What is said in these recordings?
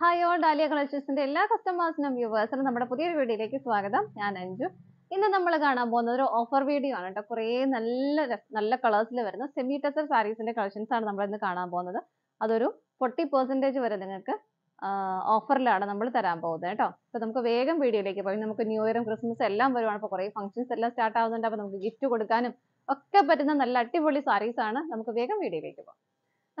Hi all dahlia കളക്ഷൻസിന്റെ എല്ലാ കസ്റ്റമേഴ്സിനും വ്യൂവേഴ്സിനും നമ്മുടെ പുതിയൊരു വീഡിയോയിലേക്ക് സ്വാഗതം. ഞാൻ അഞ്ജു. ഇന്ന് നമ്മൾ കാണാൻ പോകുന്ന ഒരു ഓഫർ വീഡിയോ ആണ് കേട്ടോ കുറേ നല്ല നല്ല കളേഴ്സിൽ വരുന്ന സെമി ടെസർ സാരീസിന്റെ കളക്ഷൻസ് ആണ് നമ്മൾ ഇന്ന് കാണാൻ പോകുന്നത്. അതൊരു ഫോർട്ടി പെർസെന്റേജ് വരെ നിങ്ങൾക്ക് ഓഫറിലാണ് നമ്മൾ തരാൻ പോകുന്നത് കേട്ടോ അപ്പോൾ നമുക്ക് വേഗം വീഡിയോയിലേക്ക് പോയി. നമുക്ക് ന്യൂ ഇയറും ക്രിസ്മസ് എല്ലാം വരുവാണ്. അപ്പോൾ കുറേ ഫംഗ്ഷൻസ് എല്ലാം സ്റ്റാർട്ട് ആവുന്നുണ്ട്. അപ്പോൾ നമുക്ക് ഗിഫ്റ്റ് കൊടുക്കാനും ഒക്കെ പറ്റുന്ന നല്ല അടിപൊളി സാരീസ് ആണ്. നമുക്ക് വേഗം വീഡിയോയിലേക്ക് പോകാം.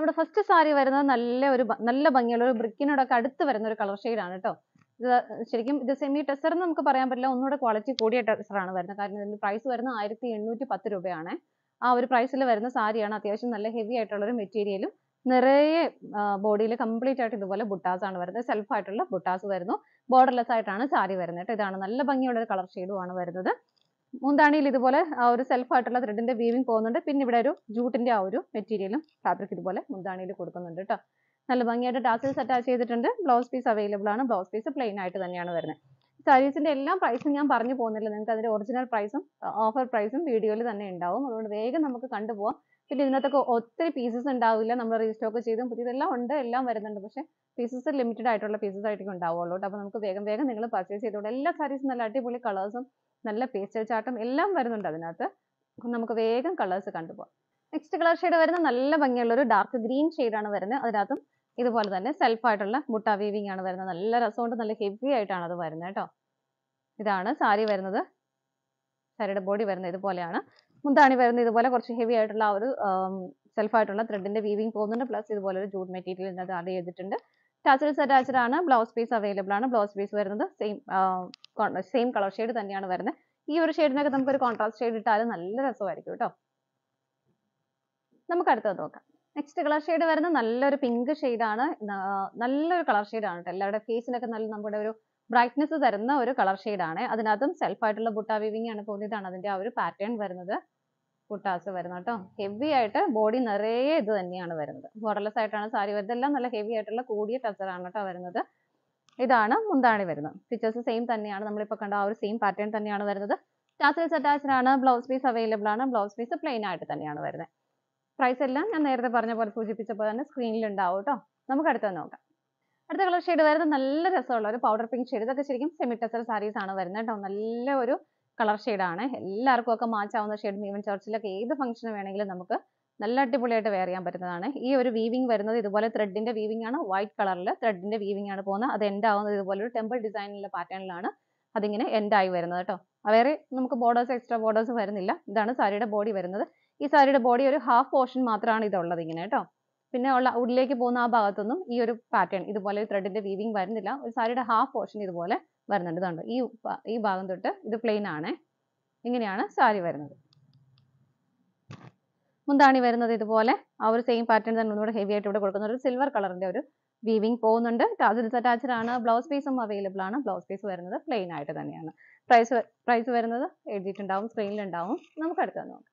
നമ്മുടെ ഫസ്റ്റ് സാരി വരുന്നത് നല്ല ഒരു നല്ല ഭംഗിയുള്ള ഒരു ബ്രിക്കിനോടൊക്കെ അടുത്ത് വരുന്ന ഒരു കളർ ആണ് കേട്ടോ ഇത് ശരിക്കും ഇത് സെമി ടെസർ എന്ന് നമുക്ക് പറയാൻ പറ്റില്ല. ഒന്നുകൂടെ ക്വാളിറ്റി കൂടിയ ടെസറാണ് വരുന്നത്. കാരണം ഇതിന്റെ പ്രൈസ് വരുന്നത് ആയിരത്തി എണ്ണൂറ്റി പത്ത് രൂപയാണ്. ആ ഒരു പ്രൈസിൽ വരുന്ന സാരിയാണ് അത്യാവശ്യം നല്ല ഹെവി ആയിട്ടുള്ള ഒരു മെറ്റീരിയലും നിറയെ ബോഡിയിൽ കംപ്ലീറ്റ് ആയിട്ട് ഇതുപോലെ ബുട്ടാസ് ആണ് വരുന്നത്. സെൽഫ് ആയിട്ടുള്ള ബുട്ടാസ് വരുന്നു. ബോർഡർലെസ് ആയിട്ടാണ് സാരി വരുന്നത് ഇതാണ് നല്ല ഭംഗിയുള്ള ഒരു കളർ ആണ് വരുന്നത്. മുന്താണിയിൽ ഇതുപോലെ ആ ഒരു സെൽഫ് ആയിട്ടുള്ള ത്രെഡിന്റെ വീവിങ് പോകുന്നുണ്ട്. പിന്നെ ഇവിടെ ഒരു ജൂട്ടിന്റെ ആ ഒരു മെറ്റീരിയലും ഫാബ്രിക് ഇതുപോലെ മുന്താണിയിൽ കൊടുക്കുന്നുണ്ട് കേട്ടോ നല്ല ഭംഗിയായിട്ട് ടാസിൽസ് അറ്റാച്ച് ചെയ്തിട്ടുണ്ട്. ബ്ലൗസ് പീസ് അവൈലബിൾ ആണ്. ബ്ലൗസ് പീസ് പ്ലെയിൻ ആയിട്ട് തന്നെയാണ് വരുന്നത്. സാരീസിന്റെ എല്ലാ പ്രൈസും ഞാൻ പറഞ്ഞു പോകുന്നില്ല. നിങ്ങൾക്ക് അതിന്റെ ഒറിജിനൽ പ്രൈസും ഓഫർ പ്രൈസും വീഡിയോയിൽ തന്നെ ഉണ്ടാവും. അതുകൊണ്ട് വേഗം നമുക്ക് കണ്ടുപോകാം പിന്നെ ഇതിനകത്തൊക്കെ ഒത്തിരി പീസസ് ഉണ്ടാവില്ല. നമ്മൾ റീസ്റ്റോക്ക് ചെയ്തും പുതിയതെല്ലാം ഉണ്ട് എല്ലാം വരുന്നുണ്ട്. പക്ഷേ പീസസ് ലിമിറ്റഡ് ആയിട്ടുള്ള പീസസ് ആയിരിക്കും ഉണ്ടാവുള്ളൂ അപ്പോൾ നമുക്ക് വേഗം വേഗം നിങ്ങൾ പർച്ചേസ് ചെയ്തോളൂ എല്ലാ സാരീസും നല്ല അടിപൊളി കളേഴ്സും നല്ല പേസ്റ്റൽ ചാർട്ടും എല്ലാം വരുന്നുണ്ട് അതിനകത്ത്. നമുക്ക് വേഗം കളേഴ്സ് കണ്ടുപോകാം. നെക്സ്റ്റ് കളർ ഷെയ്ഡ് വരുന്ന നല്ല ഭംഗിയുള്ള ഒരു ഡാർക്ക് ഗ്രീൻ ആണ് വരുന്നത്. അതിനകത്തും ഇതുപോലെ തന്നെ സെൽഫ് ആയിട്ടുള്ള മുട്ട വീവിംഗ് ആണ് വരുന്നത്. നല്ല രസമുണ്ട് നല്ല ഹെവി ആയിട്ടാണ് അത് വരുന്നത് കേട്ടോ. ഇതാണ് സാരി വരുന്നത്. സാരിയുടെ ബോഡി വരുന്നത് ഇതുപോലെയാണ്. മുന്താണി വരുന്നത് ഇതുപോലെ കുറച്ച് ഹെവി ആയിട്ടുള്ള ആ ഒരു സെൽഫ് ആയിട്ടുള്ള ത്രെഡിന്റെ വീവിംഗ് പോകുന്നുണ്ട്. പ്ലസ് ഇതുപോലെ ഒരു ജൂട്ട് മെറ്റീരിയൽ ആഡ് ചെയ്തിട്ടുണ്ട്. ടാച്ചൽസ് അറ്റാച്ച്ഡ് ആണ്. ബ്ലൗസ് പീസ് അവൈലബിൾ ആണ്. ബ്ലൗസ് പീസ് വരുന്നത് സെയിം സെയിം കളർ ഷെയ്ഡ് തന്നെയാണ് വരുന്നത്. ഈ ഒരു ഷെയ്ഡിനൊക്കെ നമുക്ക് ഒരു കോൺട്രാസ്റ്റ് ഷെയ്ഡ് ഇട്ടാലും നല്ല രസമായിരിക്കും കേട്ടോ നമുക്ക് അടുത്തത് നോക്കാം. നെക്സ്റ്റ് കളർ ഷെയ്ഡ് വരുന്നത് നല്ലൊരു പിങ്ക് ആണ്. നല്ലൊരു കളർ ആണ് കേട്ടോ എല്ലാവരുടെ ഫേസിനൊക്കെ നല്ല നമ്മുടെ ഒരു ബ്രൈറ്റ്നെസ് തരുന്ന ഒരു കളർ ആണ്. അതിനകത്തും സെൽഫ് ആയിട്ടുള്ള ബുട്ട വീവിംഗ് ആണ് പോകുന്നത് ഇതാണ് അതിന്റെ ആ ഒരു പാറ്റേൺ വരുന്നത്. ബുട്ടാസ് വരുന്നത് കേട്ടോ. ഹെവി ആയിട്ട് ബോഡി നിറയെ ഇത് തന്നെയാണ് വരുന്നത്. ബോർഡർലെസ് ആയിട്ടാണ് സാരി വരുന്നത്. എല്ലാം നല്ല ഹെവി ആയിട്ടുള്ള കൂടിയ ടസറാണ് കേട്ടോ വരുന്നത്. ഇതാണ് മുന്താണി വരുന്നത്. ഫീച്ചേഴ്സ് സെയിം തന്നെയാണ്. നമ്മളിപ്പോൾ കണ്ട ആ ഒരു സെയിം പാറ്റേൺ തന്നെയാണ് വരുന്നത്. ടാസൽസ് അറ്റാച്ച്ഡ് ആണ്. ബ്ലൗസ് പീസ് അവൈലബിൾ ആണ്. ബ്ലൗസ് പീസ് പ്ലെയിൻ ആയിട്ട് തന്നെയാണ് വരുന്നത്. പ്രൈസ് എല്ലാം ഞാൻ നേരത്തെ പറഞ്ഞ പോലെ സൂചിപ്പിച്ചപ്പോൾ തന്നെ സ്ക്രീനിൽ ഉണ്ടാവും കേട്ടോ. നമുക്ക് അടുത്തത് നോക്കാം. അടുത്ത കളർ ഷെയ്ഡ് വരുന്നത് നല്ല രസമുള്ള ഒരു പൗഡർ പിങ്ക് ഷെയ്ഡ് ഇതൊക്കെ ശരിക്കും സെമി ടെസർ സാരീസ് ആണ് വരുന്നത് കേട്ടോ. നല്ല ഒരു കളർ ആണ് എല്ലാവർക്കും ഒക്കെ മാച്ച് ആവുന്ന ഷെയ്ഡ് ഈവൻ ചർച്ചിലൊക്കെ ഏത് ഫംഗ്ഷന് വേണമെങ്കിലും നമുക്ക് നല്ല അടിപൊളിയായിട്ട് വെയർ ചെയ്യാൻ പറ്റുന്നതാണ്. ഈ ഒരു വീവിംഗ് വരുന്നത് ഇതുപോലെ ത്രെഡിന്റെ വീവിംഗ് ആണ്. വൈറ്റ് കളറിൽ ത്രെഡിന്റെ വീവിംഗ് ആണ് പോകുന്നത്. അത് എൻഡ് ആവുന്നത് ഇതുപോലെ ഒരു ടെമ്പിൾ ഡിസൈനിലുള്ള പാറ്റേണിലാണ് അതിങ്ങനെ എൻഡ് ആയി വരുന്നത് കേട്ടോ. വേറെ നമുക്ക് ബോർഡേഴ്സ് എക്സ്ട്രാ ബോർഡേഴ്സ് വരുന്നില്ല. ഇതാണ് സാരിയുടെ ബോഡി വരുന്നത്. ഈ സാരിയുടെ ബോഡി ഒരു ഹാഫ് പോർഷൻ മാത്രമാണ് ഇതുള്ളത് ഇങ്ങനെ കേട്ടോ. പിന്നെ ഉള്ള ഉള്ളിലേക്ക് പോകുന്ന ആ ഭാഗത്തൊന്നും ഈ ഒരു പാറ്റേൺ ഇതുപോലെ ത്രെഡിന്റെ വീവിംഗ് വരുന്നില്ല. ഒരു സാരിയുടെ ഹാഫ് പോർഷൻ ഇതുപോലെ വരുന്നുണ്ട്. ഇതുണ്ട് ഈ ഈ ഭാഗം തൊട്ട് ഇത് പ്ലെയിൻ ആണ്. ഇങ്ങനെയാണ് സാരി വരുന്നത്. മുന്താണി വരുന്നത് ഇതുപോലെ. ആ ഒരു സെയിം പാറ്റേൺ തന്നെ ഒന്നുകൂടെ ഹെവി ആയിട്ട് ഇവിടെ കൊടുക്കുന്ന ഒരു സിൽവർ കളറിന്റെ ഒരു വീവിംഗ് പോകുന്നുണ്ട്. ടാസിൽസ് അറ്റാച്ച്ഡ് ആണ്. ബ്ലൗസ് പീസും അവൈലബിൾ ആണ്. ബ്ലൗസ് പീസ് വരുന്നത് പ്ലെയിൻ ആയിട്ട് തന്നെയാണ്. പ്രൈസ് പ്രൈസ് വരുന്നത് എഴുതിയിട്ടുണ്ടാവും സ്ക്രീനിൽ ഉണ്ടാവും നമുക്ക് അടുത്തത് നോക്കാം.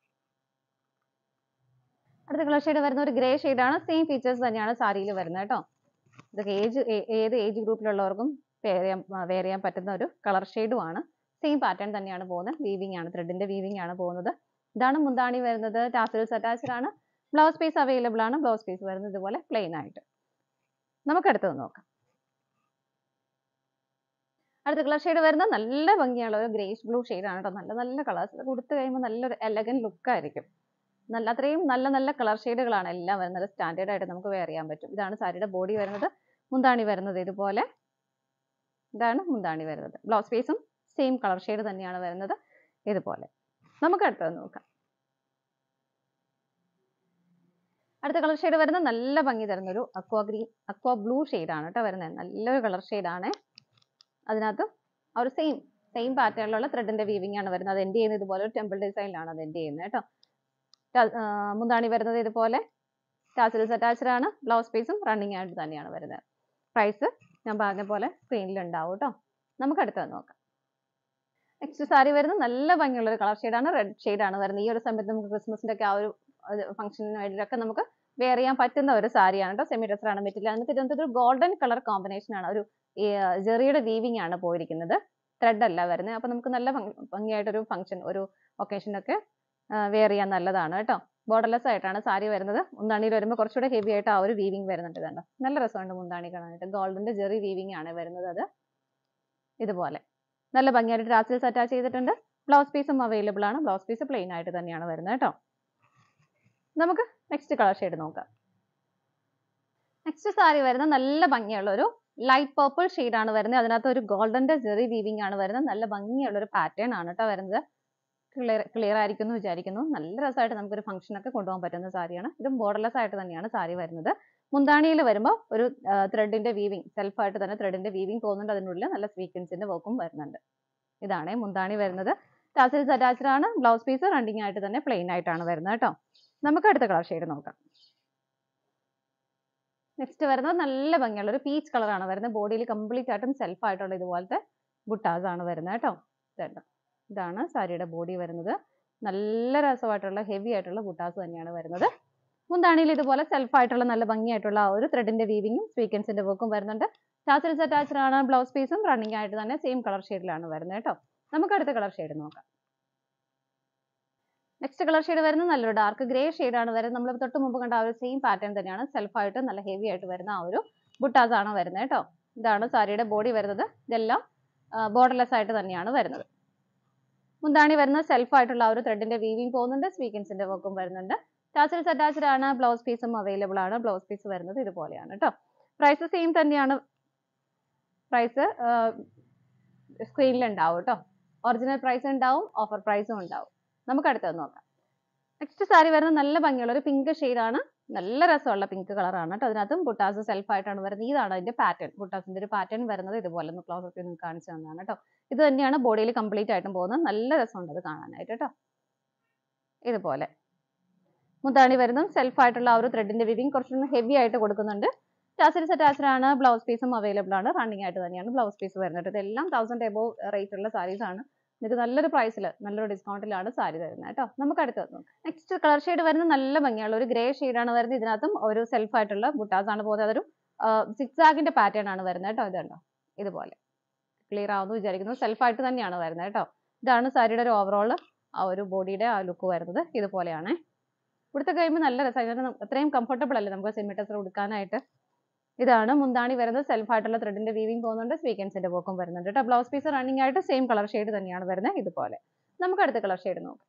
അടുത്ത കളർ ഷെയ്ഡ് വരുന്ന ഒരു ഗ്രേ ആണ്. സെയിം ഫീച്ചേഴ്സ് തന്നെയാണ് സാരിയിൽ വരുന്നത് കേട്ടോ. ഇതൊക്കെ ഏജ് ഏത് ഏജ് ഗ്രൂപ്പിലുള്ളവർക്കും വെയർ ചെയ്യാൻ ചെയ്യാൻ പറ്റുന്ന ഒരു കളർ ആണ് സെയിം പാറ്റേൺ തന്നെയാണ് പോകുന്നത്. വീവിംഗ് ആണ് ത്രെഡിന്റെ വീവിംഗ് ആണ് പോകുന്നത്. ഇതാണ് മുന്താണി വരുന്നത്. ടാസൽസ് അറ്റാച്ച്ഡ് ആണ്. ബ്ലൗസ് പീസ് അവൈലബിൾ ആണ്. ബ്ലൗസ് പീസ് വരുന്നത് ഇതുപോലെ പ്ലെയിൻ ആയിട്ട്. നമുക്ക് അടുത്തത് നോക്കാം. അടുത്ത കളർ ഷെയ്ഡ് വരുന്ന നല്ല ഭംഗിയുള്ള ഒരു ഗ്രേഷ് ബ്ലൂ ആണ് കേട്ടോ നല്ല നല്ല കളേഴ്സ് കൊടുത്തു കഴിയുമ്പോൾ നല്ലൊരു എലഗൻ ലുക്ക് ആയിരിക്കും. നല്ല അത്രയും നല്ല നല്ല കളർ ഷെയ്ഡുകളാണ് എല്ലാം വരുന്നത്. സ്റ്റാൻഡേർഡ് ആയിട്ട് നമുക്ക് വെയർ ചെയ്യാൻ പറ്റും. ഇതാണ് സാരിയുടെ ബോഡി വരുന്നത്. മുന്താണി വരുന്നത് ഇതുപോലെ. ഇതാണ് മുന്താണി വരുന്നത്. ബ്ലൗസ് പീസും സെയിം കളർ ഷെയ്ഡ് തന്നെയാണ് വരുന്നത്. ഇതുപോലെ. നമുക്ക് അടുത്തത് നോക്കാം. അടുത്ത കളർ ഷെയ്ഡ് വരുന്നത് നല്ല ഭംഗി തരുന്ന ഒരു അക്വാ ഗ്രീൻ അക്വാ ബ്ലൂ ആണ് കേട്ടോ വരുന്നത്. നല്ലൊരു കളർ ആണ്. അതിനകത്ത് ആ ഒരു സെയിം സെയിം പാറ്റേണിലുള്ള ത്രെഡിന്റെ വീവിംഗ് ആണ് വരുന്നത്. അത് എൻഡ് ചെയ്യുന്നത്? ഇതുപോലെ ഒരു ടെമ്പിൾ ഡിസൈനിലാണ് അത് എൻഡ് ചെയ്യുന്നത് കേട്ടോ. മുന്താണി വരുന്നത് ഇതുപോലെ. ടാസിൽസ് അറ്റാച്ച്ഡ് ആണ്. ബ്ലൗസ് പീസും റണ്ണിങ് ആയിട്ട് തന്നെയാണ് വരുന്നത്. പ്രൈസ് ഞാൻ പറഞ്ഞ പോലെ സ്ക്രീനിൽ ഉണ്ടാവും കേട്ടോ നമുക്ക് അടുത്തത് നോക്കാം. നെക്സ്റ്റ് സാരി വരുന്നത് നല്ല ഭംഗിയുള്ള ഒരു കളർ ഷെയ്ഡാണ് റെഡ് ആണ് വരുന്നത്. ഈ ഒരു സമയത്ത് നമുക്ക് ക്രിസ്മസിന്റെ ഒക്കെ ആ ഒരു ഫംഗ്ഷന് വേണ്ടിയിട്ടൊക്കെ നമുക്ക് വെയർ ചെയ്യാൻ പറ്റുന്ന ഒരു സാരിയാണ് കേട്ടോ സെമി ഡ്രസ്സറാണ് മെറ്റീരിയൽ. അതിനകത്ത് ഇതിനകത്ത് ഒരു ഗോൾഡൻ കളർ കോമ്പിനേഷൻ ആണ്. ഒരു ജെറിയുടെ വീവിംഗ് ആണ് പോയിരിക്കുന്നത്. ത്രെഡ് അല്ല വരുന്നത്. അപ്പൊ നമുക്ക് നല്ല ഭംഗി- ഭംഗിയായിട്ടൊരു ഫംഗ്ഷൻ ഒരു ഒക്കേഷനൊക്കെ വെയർ ചെയ്യാൻ നല്ലതാണ് കേട്ടോ ബോർഡർലെസ് ആയിട്ടാണ് സാരി വരുന്നത്. മുന്താണിയിൽ വരുമ്പോൾ കുറച്ചുകൂടെ ഹെവി ആയിട്ട് ആ ഒരു വീവിംഗ് വരുന്നുണ്ട് കണ്ടോ. നല്ല രസമുണ്ട് മുന്താണി കാണാനായിട്ട്. ഗോൾഡിന്റെ ജെറി വീവിംഗ് ആണ് വരുന്നത് അത്. ഇതുപോലെ. നല്ല ഭംഗിയായിട്ട് രാത്രിയിൽ അറ്റാച്ച് ചെയ്തിട്ടുണ്ട്. ബ്ലൗസ് പീസും അവൈലബിൾ ആണ്. ബ്ലൗസ് പീസ് പ്ലെയിൻ ആയിട്ട് തന്നെയാണ് വരുന്നത് കേട്ടോ. നമുക്ക് നെക്സ്റ്റ് കളർ ഷെയ്ഡ് നോക്കാം. നെക്സ്റ്റ് സാരി വരുന്ന നല്ല ഭംഗിയുള്ള ഒരു ലൈറ്റ് പർപ്പിൾ ആണ് വരുന്നത്. അതിനകത്ത് ഒരു ഗോൾഡന്റെ ജെറി വീവിംഗ് ആണ് വരുന്നത്. നല്ല ഭംഗിയുള്ള ഒരു പാറ്റേൺ ആണ് കേട്ടോ വരുന്നത്. ക്ലിയർ ക്ലിയർ ആയിരിക്കും എന്ന് വിചാരിക്കുന്നു. നല്ല രസമായിട്ട് നമുക്കൊരു ഫംഗ്ഷൻ ഒക്കെ കൊണ്ടുപോകാൻ പറ്റുന്ന സാരിയാണ്. ഇതും ബോർഡർലെസ് ആയിട്ട് തന്നെയാണ് സാരി വരുന്നത്. മുന്താണിയിൽ വരുമ്പോൾ ഒരു ത്രെഡിന്റെ വീവിംഗ് സെൽഫായിട്ട് തന്നെ ത്രെഡിന്റെ വീവിംഗ് പോകുന്നുണ്ട്. അതിനുള്ളിൽ നല്ല സ്വീക്വൻസിന്റെ വർക്കും വരുന്നുണ്ട്. ഇതാണ് മുന്താണി വരുന്നത്. ടാസിൽസ് അറ്റാച്ച്ഡ് ആണ്. ബ്ലൗസ് പീസ് റണ്ണിങ് ആയിട്ട് തന്നെ പ്ലെയിൻ ആയിട്ടാണ് വരുന്നത് കേട്ടോ. നമുക്ക് അടുത്ത കളർ ഷെയ്ഡ് നോക്കാം. നെക്സ്റ്റ് വരുന്നത് നല്ല ഭംഗിയുള്ള ഒരു പീച്ച് കളറാണ് വരുന്നത്. ബോഡിയിൽ കംപ്ലീറ്റ് ആയിട്ടും സെൽഫ് ആയിട്ടുള്ള ഇതുപോലത്തെ ബുട്ടാസ് ആണ് വരുന്നത് കേട്ടോ. ഇതുണ്ട്. ഇതാണ് സാരിയുടെ ബോഡി വരുന്നത്. നല്ല രസമായിട്ടുള്ള ഹെവി ആയിട്ടുള്ള ബുട്ടാസ് തന്നെയാണ് വരുന്നത്. മുന്താണിയിൽ ഇതുപോലെ സെൽഫായിട്ടുള്ള നല്ല ഭംഗിയായിട്ടുള്ള ആ ഒരു ത്രെഡിന്റെ വീവിങ്ങും സ്വീക്കൻസിന്റെ വർക്കും വരുന്നുണ്ട്. ടാസിൽസ് അറ്റാച്ച്ഡ് ആണ് ബ്ലൗസ് പീസും റണ്ണിങ് ആയിട്ട് തന്നെ സെയിം കളർ ഷെയ്ഡിലാണ് വരുന്നത് കേട്ടോ. നമുക്ക് അടുത്ത കളർ ഷെയ്ഡ് നോക്കാം. നെക്സ്റ്റ് കളർ ഷെയ്ഡ് വരുന്നത് നല്ലൊരു ഡാർക്ക് ഗ്രേ ആണ് വരുന്നത്. നമ്മൾ തൊട്ട് മുമ്പ് കണ്ട ആ ഒരു സെയിം പാറ്റേൺ തന്നെയാണ് സെൽഫായിട്ട് നല്ല ഹെവി ആയിട്ട് വരുന്ന ആ ഒരു ബുട്ടാസ് ആണ് വരുന്നത് കേട്ടോ. ഇതാണ് സാരിയുടെ ബോഡി വരുന്നത്. ഇതെല്ലാം ബോർഡർലെസ് ആയിട്ട് തന്നെയാണ് വരുന്നത്. മുന്താണി വരുന്നത് സെൽഫ് ആയിട്ടുള്ള ആ ഒരു ത്രെഡിന്റെ വീവിംഗ് പോകുന്നുണ്ട് സ്വീക്കൻസിന്റെ വർക്കും വരുന്നുണ്ട്. ടാസിൽസ് അറ്റാച്ച്ഡ് ആണ് ബ്ലൗസ് പീസും അവൈലബിൾ ആണ് ബ്ലൗസ് പീസ് വരുന്നത് ഇതുപോലെയാണ് കേട്ടോ പ്രൈസ് സെയിം തന്നെയാണ്. പ്രൈസ് സ്ക്രീനിൽ ഉണ്ടാവും കേട്ടോ ഒറിജിനൽ പ്രൈസ് ഉണ്ടാവും ഓഫർ പ്രൈസും ഉണ്ടാവും. നമുക്ക് അടുത്തത് നോക്കാം. നെക്സ്റ്റ് സാരി വരുന്നത് നല്ല ഭംഗിയുള്ള ഒരു പിങ്ക് ആണ്. നല്ല രസമുള്ള പിങ്ക് കളറാണ് കേട്ടോ. അതിനകത്തും ബുട്ടാസ് സെൽഫ് ആയിട്ടാണ് വരുന്നത്. ഇതാണ് അതിന്റെ പാറ്റേൺ ബുട്ടാസിന്റെ ഒരു പാറ്റേൺ വരുന്നത് ഇതുപോലെ ഒന്ന് ക്ലോസ് ഒക്കെ നിങ്ങൾക്ക് കാണിച്ചു തന്നതാണ് കേട്ടോ. ഇത് തന്നെയാണ് ബോഡിയിൽ കംപ്ലീറ്റ് ആയിട്ടും പോകുന്നത്. നല്ല രസമുണ്ട് അത് കാണാനായിട്ട് കേട്ടോ. ഇതുപോലെ. മുത്താണി വരുന്നതും സെൽഫ് ആയിട്ടുള്ള ആ ഒരു ത്രെഡിന്റെ വിവിങ് കുറച്ചൊന്ന് ഹെവി ആയിട്ട് കൊടുക്കുന്നുണ്ട്. ടാസിൽസ് സെറ്റ് ബ്ലൗസ് പീസും അവൈലബിൾ ആണ്. റണ്ണിങ് ആയിട്ട് തന്നെയാണ് ബ്ലൗസ് പീസ് വരുന്നത്. ഇതെല്ലാം തൗസൻഡ് എബോവ് റേറ്റ് ഉള്ള സാരീസ് ആണ്. നിങ്ങൾക്ക് നല്ലൊരു പ്രൈസിൽ നല്ലൊരു ഡിസ്കൗണ്ടിലാണ് സാരി തരുന്നത് കേട്ടോ. നമുക്ക് അടുത്തത് നെക്സ്റ്റ് കളർ ഷെയ്ഡ് വരുന്നത് നല്ല ഭംഗിയുള്ള ഒരു ഗ്രേ ആണ് വരുന്നത്. ഇതിനകത്തും ഒരു സെൽഫ് ആയിട്ടുള്ള ബുട്ടാസ് ആണ് പോകുന്നത്. അതൊരു സിക്സാഗിന്റെ പാറ്റേൺ ആണ് വരുന്നത് കേട്ടോ. ഇതുണ്ടോ? ഇതുപോലെ. ക്ലിയർ ആവുന്നു വിചാരിക്കുന്നു. സെൽഫ് ആയിട്ട് തന്നെയാണ് വരുന്നത് കേട്ടോ. ഇതാണ് സാരിയുടെ ഒരു ഓവറോൾ ആ ഒരു ബോഡിയുടെ ആ ലുക്ക് വരുന്നത്. ഇതുപോലെയാണ്. ഇവിടുത്തെ കഴിയുമ്പോൾ നല്ല രസമാണ്. അത്രയും കംഫർട്ടബിൾ അല്ലേ നമുക്ക് സെമിറ്റസർ ഉടുക്കാനായിട്ട്? ഇതാണ് മുന്താണി വരുന്നത്. സെൽഫ് ആയിട്ടുള്ള ത്രെഡിന്റെ വീവിംഗ് പോകുന്നുണ്ട്. സ്വീക്കൻസിന്റെ പോക്കും വരുന്നുണ്ട് കേട്ടോ ബ്ലൗസ് പീസ് റണ്ണിംഗ് ആയിട്ട് സെയിം കളർ ഷെയ്ഡ് തന്നെയാണ് വരുന്നത്. ഇതുപോലെ. നമുക്ക് അടുത്ത കളർ ഷെയ്ഡ് നോക്കാം.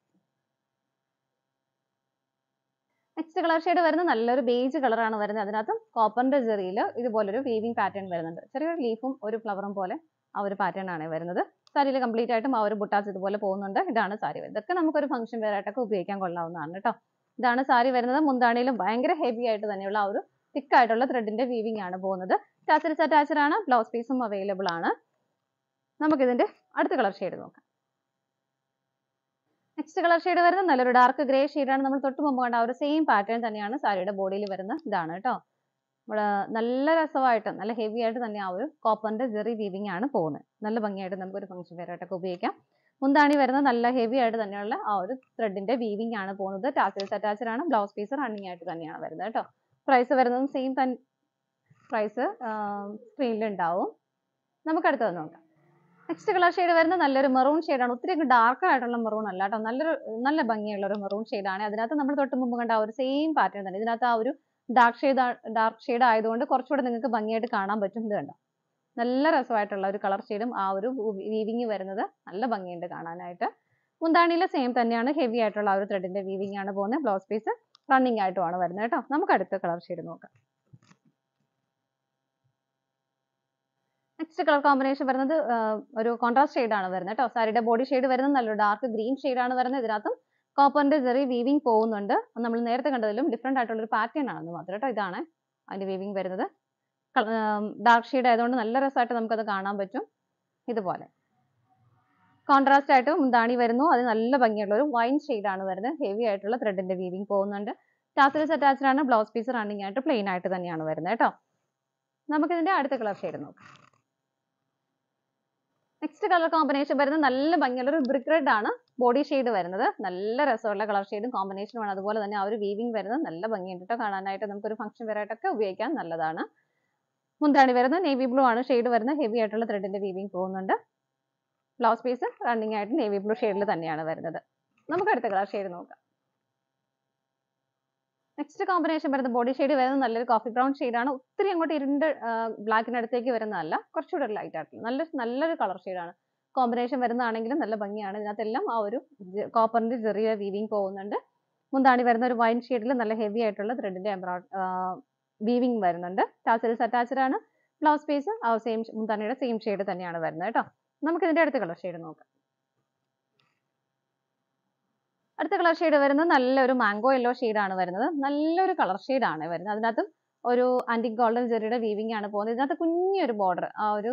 നെക്സ്റ്റ് കളർ ഷെയ്ഡ് വരുന്നത് നല്ലൊരു ബേജ് കളറാണ് വരുന്നത്. അതിനകത്ത് കോപ്പറിന്റെ ജെറിയിൽ ഇതുപോലൊരു വീവിംഗ് പാറ്റേൺ വരുന്നുണ്ട്. ചെറിയൊരു ലീഫും ഒരു ഫ്ലവറും പോലെ ആ ഒരു പാറ്റേൺ ആണ് വരുന്നത്. സാരിയിൽ കംപ്ലീറ്റ് ആയിട്ടും ആ ഒരു ബുട്ടാസ് ഇതുപോലെ പോകുന്നുണ്ട്. ഇതാണ് സാരി വരുന്നത്. ഇതൊക്കെ നമുക്കൊരു ഫംഗ്ഷൻ വെയർ ആയിട്ടൊക്കെ ഉപയോഗിക്കാൻ കൊള്ളാവുന്നതാണ് കേട്ടോ ഇതാണ് സാരി വരുന്നത്. മുന്താണിയിലും ഭയങ്കര ഹെവി ആയിട്ട് തന്നെയുള്ള ആ ഒരു തിക്ക് ആയിട്ടുള്ള ത്രെഡിന്റെ വീവിംഗ് ആണ് പോകുന്നത്. ടാസിൽസ് അറ്റാച്ചഡ് ആണ്. ബ്ലൗസ് പീസും അവൈലബിൾ ആണ്. നമുക്ക് ഇതിന്റെ അടുത്ത കളർ ഷെയ്ഡ് നോക്കാം. നെക്സ്റ്റ് കളർ ഷെയ്ഡ് വരുന്നത് നല്ലൊരു ഡാർക്ക് ഗ്രേ ആണ്. നമ്മൾ തൊട്ട് മുമ്പ് കണ്ട ആ ഒരു സെയിം പാറ്റേൺ തന്നെയാണ് സാരിയുടെ ബോഡിയിൽ വരുന്ന ഇതാണ് കേട്ടോ നമ്മൾ നല്ല രസമായിട്ട് നല്ല ഹെവി ആയിട്ട് തന്നെ ആ ഒരു കോപ്പറിന്റെ ജെറി വീവിംഗ് ആണ് പോകുന്നത്. നല്ല ഭംഗിയായിട്ട് നമുക്ക് ഒരു ഫംഗ്ഷൻ വേറായിട്ടൊക്കെ ഉപയോഗിക്കാം. മുന്താണി വരുന്നത് നല്ല ഹെവി ആയിട്ട് തന്നെയുള്ള ആ ഒരു ത്രെഡിന്റെ വീവിംഗ് ആണ് പോകുന്നത്. ടാസിൽസ് അറ്റാച്ചഡ് ആണ്. ബ്ലൗസ് പീസ് റണ്ണിങ് ആയിട്ട് തന്നെയാണ് വരുന്നത് കേട്ടോ പ്രൈസ് വരുന്നതും സെയിം തൻ പ്രൈസ് സ്ക്രീനിൽ ഉണ്ടാവും നമുക്ക് അടുത്തത് നോക്കാം. നെക്സ്റ്റ് കളർ ഷെയ്ഡ് വരുന്ന നല്ലൊരു മെറൂൺ ആണ്. ഒത്തിരി ഡാർക്ക് ആയിട്ടുള്ള മെറൂൺ അല്ല കേട്ടോ. നല്ലൊരു നല്ല ഭംഗിയുള്ള ഒരു മെറൂൺ ആണ്. അതിനകത്ത് നമ്മൾ തൊട്ട് മുമ്പ് കണ്ട ആ ഒരു സെയിം പാറ്റേൺ തന്നെ. ഇതിനകത്ത് ആ ഒരു ഡാർക്ക് ഷെയ്ഡ് ഡാർക്ക് ഷെയ്ഡ് ആയതുകൊണ്ട് കുറച്ചുകൂടെ നിങ്ങൾക്ക് ഭംഗിയായിട്ട് കാണാൻ പറ്റും ഇത് കണ്ടോ. നല്ല രസമായിട്ടുള്ള ഒരു കളർ ഷെയ്ഡും ആ ഒരു വീവിങ് വരുന്നത് നല്ല ഭംഗിയുണ്ട് കാണാനായിട്ട്. മുന്താണിയിലെ സെയിം തന്നെയാണ്. ഹെവി ആയിട്ടുള്ള ആ ഒരു ത്രെഡിന്റെ വീവിങ് ആണ് പോകുന്നത്. ബ്ലൗസ് പീസ് റണ്ണിങ് ആയിട്ടുമാണ് വരുന്നത് കേട്ടോ. നമുക്ക് അടുത്ത കളർ ഷെയ്ഡ് നോക്കാം. നെക്സ്റ്റ് കളർ കോമ്പിനേഷൻ വരുന്നത് ഒരു കോൺട്രാസ്റ്റ് ആണ് വരുന്നത് കേട്ടോ. സാരിയുടെ ബോഡി ഷെയ്ഡ് വരുന്നത് നല്ലൊരു ഡാർക്ക് ഗ്രീൻ ആണ് വരുന്നത്. ഇതിനകത്തും കോപ്പറിന്റെ ചെറിയ വീവിംഗ് പോകുന്നുണ്ട്. നമ്മൾ നേരത്തെ കണ്ടതിലും ഡിഫറെന്റ് ആയിട്ടുള്ള ഒരു പാറ്റേൺ ആണെന്ന് മാത്രം കേട്ടോ ഇതാണ് അതിന്റെ വീവിങ് വരുന്നത്. ഡാർക്ക് ഷെയ്ഡ് ആയതുകൊണ്ട് നല്ല രസമായിട്ട് നമുക്കത് കാണാൻ പറ്റും. ഇതുപോലെ. കോൺട്രാസ്റ്റ് ആയിട്ട് മുന്താണി വരുന്നു. അത് നല്ല ഭംഗിയുള്ള ഒരു വൈൻ ആണ് വരുന്നത്. ഹെവി ആയിട്ടുള്ള ത്രെഡിന്റെ വീവിംഗ് പോകുന്നുണ്ട്. ടാസൽസ് അറ്റാച്ച്ഡ് ആണ് ബ്ലൗസ് പീസ് റണ്ണിങ് ആയിട്ട് പ്ലെയിൻ ആയിട്ട് തന്നെയാണ് വരുന്നത് കേട്ടോ. നമുക്ക് ഇതിന്റെ അടുത്ത കളർ ഷെയ്ഡ് നോക്കാം. നെക്സ്റ്റ് കളർ കോമ്പിനേഷൻ വരുന്നത് നല്ല ഭംഗിയുള്ള ഒരു ബ്രിക്ക് റെഡ് ആണ്. ബോഡി ഷെയ്ഡ് വരുന്നത്. നല്ല രസമുള്ള കളർ ഷെയ്ഡും കോമ്പിനേഷനുമാണ് അതുപോലെ തന്നെ ആ ഒരു വീവിംഗ് വരുന്നത് നല്ല ഭംഗിയുണ്ട് കേട്ടോ. കാണാനായിട്ട് നമുക്കൊരു ഫംഗ്ഷൻ വെയറായിട്ടൊക്കെ ഉപയോഗിക്കാൻ നല്ലതാണ്. മുന്താണി വരുന്നത്. നേവി ബ്ലൂ ആണ്. ഷെയ്ഡ് വരുന്നത്. ഹെവി ആയിട്ടുള്ള ത്രെഡിന്റെ വീവിംഗ് പോകുന്നുണ്ട്. ബ്ലൗസ് പീസ് റണ്ണിങ് ആയിട്ട് നേവി ബ്ലൂ ഷെയ്ഡിൽ തന്നെയാണ് വരുന്നത്. നമുക്ക് അടുത്ത കളർ ഷെയ്ഡ് നോക്കാം. നെക്സ്റ്റ് കോമ്പിനേഷൻ വരുന്ന ബോഡി ഷെയ്ഡ് വരുന്നത് നല്ലൊരു കോഫി ബ്രൗൺ ആണ്. ഒത്തിരി അങ്ങോട്ട് ഇരുണ്ട് ബ്ലാക്കിനടുത്തേക്ക് വരുന്നതല്ല. കുറച്ചുകൂടെ ലൈറ്റ് ആയിട്ടുള്ള നല്ല നല്ലൊരു കളർ ആണ്. കോമ്പിനേഷൻ വരുന്നതാണെങ്കിലും നല്ല ഭംഗിയാണ്. ഇതിനകത്തെല്ലാം ആ ഒരു കോപ്പറിന്റെ ചെറിയ വീവിങ് പോകുന്നുണ്ട്. മുന്താണി വരുന്ന ഒരു വൈൻ ഷെയ്ഡിൽ നല്ല ഹെവി ആയിട്ടുള്ള ത്രെഡിന്റെ എംബ്രോഡ് വീവിങ് വരുന്നുണ്ട്. ടാസൽസ് അറ്റാച്ച്ഡ് ആണ്. ബ്ലൗസ് പീസ് ആ സെയിം മുന്താണിയുടെ സെയിം ഷെയ്ഡ് തന്നെയാണ് വരുന്നത് കേട്ടോ. നമുക്ക് ഇതിന്റെ അടുത്ത കളർ ഷെയ്ഡ് നോക്കാം. അടുത്ത കളർ ഷെയ്ഡ് വരുന്നത് നല്ലൊരു മാംഗോ യെല്ലോ ആണ് വരുന്നത്. നല്ലൊരു കളർ ആണ് വരുന്നത്. അതിനകത്തും ഒരു ആന്റി ഗോൾഡൻ ജെറിയുടെ വീവിംഗ് ആണ് പോകുന്നത്. ഇതിനകത്ത് കുഞ്ഞൊരു ബോർഡർ ആ ഒരു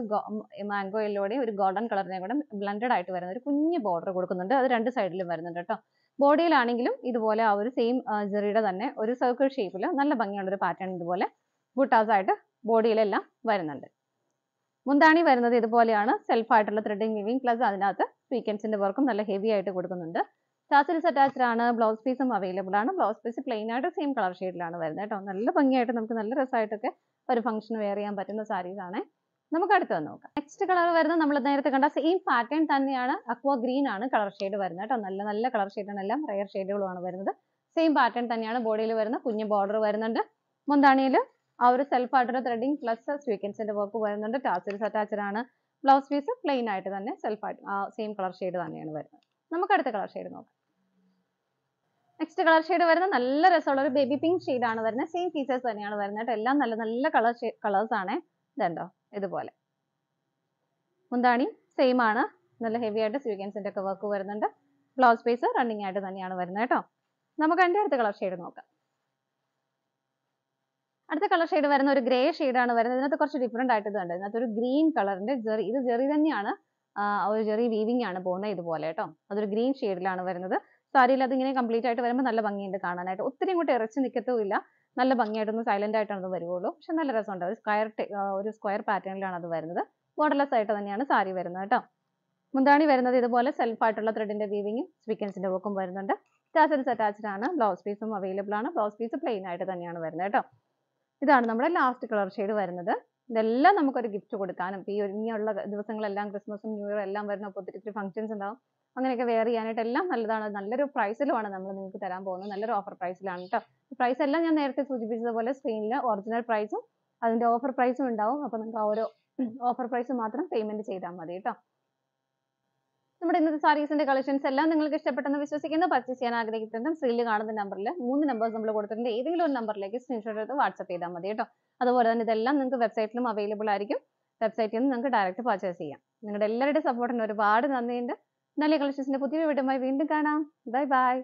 മാംഗോ യെല്ലോടെയും ഒരു ഗോൾഡൻ കളറിനെയും കൂടെ ബ്ലൻഡഡ് ആയിട്ട് വരുന്ന ഒരു കുഞ്ഞു ബോർഡർ കൊടുക്കുന്നുണ്ട്. അത് രണ്ട് സൈഡിലും വരുന്നുണ്ട് കേട്ടോ. ബോഡിയിലാണെങ്കിലും ഇതുപോലെ ആ ഒരു സെയിം ജെറിയുടെ തന്നെ ഒരു സർക്കിൾ ഷേപ്പിൽ നല്ല ഭംഗിയുള്ള ഒരു പാറ്റേൺ ഇതുപോലെ ബുട്ടാസ് ആയിട്ട് ബോഡിയിലെല്ലാം വരുന്നുണ്ട്. മുന്താണി വരുന്നത് ഇതുപോലെയാണ്. സെൽഫ് ആയിട്ടുള്ള ത്രെഡിങ് വിവിങ് പ്ലസ് അതിനകത്ത് സ്വീക്കൻസിന്റെ വർക്കും നല്ല ഹെവി ആയിട്ട് കൊടുക്കുന്നുണ്ട്. ടാസിൽസ് അറ്റാച്ച്ഡ് ആണ് ബ്ലൗസ് പീസും അവൈലബിൾ ആണ്. ബ്ലൗസ് പീസ് പ്ലെയിൻ ആയിട്ട് സെയിം കളർ ഷെയ്ഡിലാണ് വരുന്നത് കേട്ടോ. നല്ല ഭംഗിയായിട്ട് നമുക്ക് നല്ല രസമായിട്ടൊക്കെ ഒരു ഫംഗ്ഷൻ വെയർ ചെയ്യാൻ പറ്റുന്ന സാരീസ് ആണ്. നമുക്ക് അടുത്ത് നോക്കാം. നെക്സ്റ്റ് കളർ വരുന്നത് നമ്മൾ നേരത്തെ കണ്ട സെയിം പാറ്റേൺ തന്നെയാണ് അക്വ ഗ്രീൻ ആണ് കളർ ഷെയ്ഡ് വരുന്നത് കേട്ടോ. നല്ല നല്ല കളർ ഷെയ്ഡാണ് എല്ലാം റയർ ഷെയ്ഡുകളുമാണ് വരുന്നത്. സെയിം പാറ്റേൺ തന്നെയാണ് ബോഡിയിൽ വരുന്ന. കുഞ്ഞു ബോർഡർ വരുന്നുണ്ട്. മുന്താണിയിൽ ആ ഒരു സെൽഫ് ആയിട്ടൊരു ത്രെഡിങ് പ്ലസ് സ്വീക്കൻസിന്റെ വർക്ക് വരുന്നുണ്ട്. ടാസിൽസ് അറ്റാച്ച്ഡ് ആണ്. ബ്ലൗസ് പീസ് പ്ലെയിൻ ആയിട്ട് തന്നെ സെൽഫ് ആയിട്ട് ആ സെയിം കളർ ഷെയ്ഡ് തന്നെയാണ് വരുന്നത്. നമുക്ക് അടുത്ത കളർ ഷെയ്ഡ് നോക്കാം. നെക്സ്റ്റ് കളർ ഷെയ്ഡ് വരുന്നത് നല്ല രസമുള്ള ഒരു ബേബി പിങ്ക് ഷെയ്ഡ് ആണ് വരുന്നത്. സെയിം ഫീച്ചേഴ്സ് തന്നെയാണ് വരുന്നത് എല്ലാം നല്ല നല്ല കളർ കളേഴ്സ് ആണ്. ഇതുണ്ടോ ഇതുപോലെ. മുന്താണി സെയിം ആണ്. നല്ല ഹെവി ആയിട്ട് സ്വീക്കൻസിന്റെ ഒക്കെ വർക്ക് വരുന്നുണ്ട്. ബ്ലൗസ് പീസ് റണ്ണിങ് ആയിട്ട് തന്നെയാണ് വരുന്നത് കേട്ടോ. നമുക്ക് അതിന്റെ അടുത്ത കളർ ഷെയ്ഡ് നോക്കാം. അടുത്ത കളർ ഷെയ്ഡ് വരുന്ന ഒരു ഗ്രേ ആണ് വരുന്നത്. ഇതിനകത്ത് കുറച്ച് ഡിഫറെന്റ് ആയിട്ട് ഇതുണ്ട് ഇതിനകത്ത് ഒരു ഗ്രീൻ കളറിന്റെ ജെറി ഇത് ജെറി തന്നെയാണ് ഒരു ജെറി വീവിംഗ് ആണ് പോകുന്നത് ഇതുപോലെ കേട്ടോ. അതൊരു ഗ്രീൻ ഷെയ്ഡിലാണ് വരുന്നത്. സാരിയിൽ അതിങ്ങനെ കംപ്ലീറ്റ് ആയിട്ട് വരുമ്പോൾ നല്ല ഭംഗിയുണ്ട് കാണാനായിട്ട്. ഒത്തിരി ഇങ്ങോട്ട് ഇറച്ചി നിൽക്കത്തുമില്ല നല്ല ഭംഗിയായിട്ടൊന്ന് സൈലന്റ് ആയിട്ടാണ് വരുവുള്ളൂ. പക്ഷെ നല്ല രസമുണ്ട്. ഒരു സ്ക്വയർ ഒരു സ്ക്വയർ പാറ്റേണിലാണ് അത് വരുന്നത്. ബോർഡർലെസ് ആയിട്ട് തന്നെയാണ് സാരി വരുന്നത് കേട്ടോ. മുന്താണി വരുന്നത് ഇതുപോലെ സെൽഫ് ആയിട്ടുള്ള ത്രെഡിന്റെ വീവിങ്ങും സ്വീക്കൻസിന്റെ വർക്കും വരുന്നുണ്ട്. ടാസൽസ് അറ്റാച്ച്ഡ് ആണ്. ബ്ലൗസ് പീസും അവൈലബിൾ ആണ്. ബ്ലൗസ് പീസ് പ്ലെയിൻ ആയിട്ട് തന്നെയാണ് വരുന്നത് കേട്ടോ. ഇതാണ് നമ്മുടെ ലാസ്റ്റ് കളർ ഷെയ്ഡ് വരുന്നത്. ഇതെല്ലാം നമുക്കൊരു ഗിഫ്റ്റ് കൊടുക്കാനും ഈ ഇനിയുള്ള ദിവസങ്ങളെല്ലാം ക്രിസ്മസും ന്യൂ ഇയർ എല്ലാം വരുന്ന ഒത്തിരി ഒത്തിരി ഫംഗ്ഷൻസ് ഉണ്ടാവും. അങ്ങനെയൊക്കെ വെയർ ചെയ്യാനായിട്ട് എല്ലാം നല്ലതാണ്. നല്ലൊരു പ്രൈസിലുമാണ് നമ്മൾ നിങ്ങൾക്ക് തരാൻ പോകുന്നത്. നല്ലൊരു ഓഫർ പ്രൈസിലാണ് കേട്ടോ പ്രൈസ് എല്ലാം ഞാൻ നേരത്തെ സൂചിപ്പിച്ചതുപോലെ സ്ക്രീനിൽ ഒറിജിനൽ പ്രൈസും അതിന്റെ ഓഫർ പ്രൈസും ഉണ്ടാവും. അപ്പോൾ നിങ്ങൾക്ക് ആ ഒരു ഓഫർ പ്രൈസ് മാത്രം പേയ്മെന്റ് ചെയ്താൽ മതി കേട്ടോ നമ്മുടെ ഇന്നത്തെ സാരീസിന്റെ കളക്ഷൻസ് എല്ലാം നിങ്ങൾക്ക് ഇഷ്ടപ്പെട്ടെന്ന് വിശ്വസിക്കുന്നു. പർച്ചേസ് ചെയ്യാൻ ആഗ്രഹിക്കുന്നുണ്ടെങ്കിൽ സ്ക്രീനിൽ കാണുന്ന നമ്പറിൽ മൂന്ന് നമ്പേഴ്സ് നമ്മൾ കൊടുത്തിട്ടുണ്ട്. ഏതെങ്കിലും ഒരു നമ്പറിലേക്ക് സ്ക്രീൻഷോട്ട് എടുത്ത് വാട്സപ്പ് ചെയ്താൽ മതി കേട്ടോ. അതുപോലെ തന്നെ ഇതെല്ലാം നിങ്ങൾക്ക് വെബ്സൈറ്റിലും അവൈലബിൾ ആയിരിക്കും. വെബ്സൈറ്റിൽ നിന്ന് നിങ്ങൾക്ക് ഡയറക്റ്റ് പർച്ചേസ് ചെയ്യാം. നിങ്ങളുടെ എല്ലാവരുടെയും സപ്പോർട്ടിന് ഒരുപാട് നന്ദിയുണ്ട്. നല്ല കളക്ഷൻസിന്റെ പുതിയ വീഡിയോയുമായി വീണ്ടും കാണാം. Bye bye